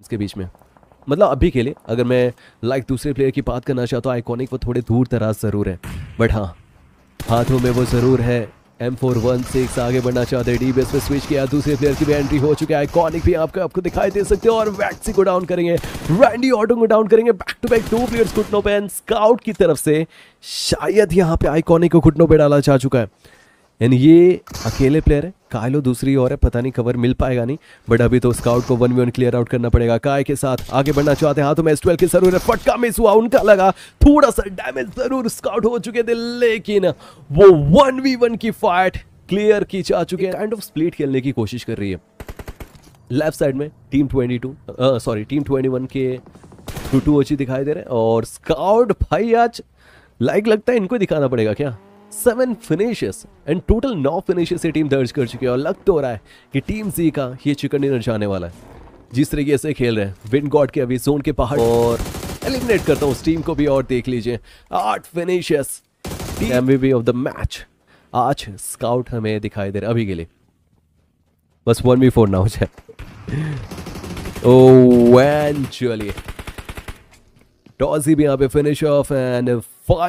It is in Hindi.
उसके बीच में। मतलब अभी के लिए, अगर मैं लाइक दूसरे प्लेयर की बात करना चाहता हूँ आइकॉनिक वो थोड़े दूर दराज ज़रूर है। बट हाँ हाथों में वो ज़रूर है। एम फोर वन सिक्स आगे बढ़ना चाहते डी बेस पे स्विच किया, दूसरे प्लेयर की भी एंट्री हो चुकी है। आइकॉनिक भी आपको आपको दिखाई दे सकते हो और वैक्सी को डाउन करेंगे। रैंडी ऑटो को डाउन करेंगे। Back to back two players घुटनों पे एंड स्काउट की तरफ़ से शायद यहाँ पे आइकॉनिक को घुटनों पे डाला जा चुका है। एंड ये अकेले प्लेयर है। कायलो दूसरी और है। पता नहीं कवर मिल पाएगा नहीं। बट अभी तो स्काउट को one v one clear out करना पड़ेगा। काय के साथ आगे बढ़ना चाहते हैं। हाथों में एस के ज़रूर है। फटका मिस हुआ। उनका लगा थोड़ा सा डैमेज ज़रूर स्काउट हो चुके थे। लेकिन वो वन वी वन की फाइट क्लियर की जा चुके हैं। काइंड ऑफ़ स्प्लिट खेलने की कोशिश कर रही है। लेफ़्ट साइड में टीम 22 सॉरी टीम 21 के टू टू ओची दिखाई दे रहे हैं। और स्काउट भाई आज लाइक लगता है इनको दिखाना पड़ेगा क्या? सेवन फिनिशेस एंड टोटल नौ फिनिशेस से टीम दर्ज कर चुकी है और लग तो रहा है कि टीम जी का ये चिकन डिनर जाने वाला है। जिस तरीके से खेल रहे हैं विंड गॉड के अभी जोन के पहाड़ और एलिमिनेट करता हूँ उस टीम को भी और देख लीजिए। आठ finishes MVP of the match आज स्काउट हमें दिखाई दे रहा अभी के लिए। बस वन वी फोर ना हो जाए। ओ चलिए टॉस ही भी यहाँ पे फिनिश ऑफ़ एंड फाइव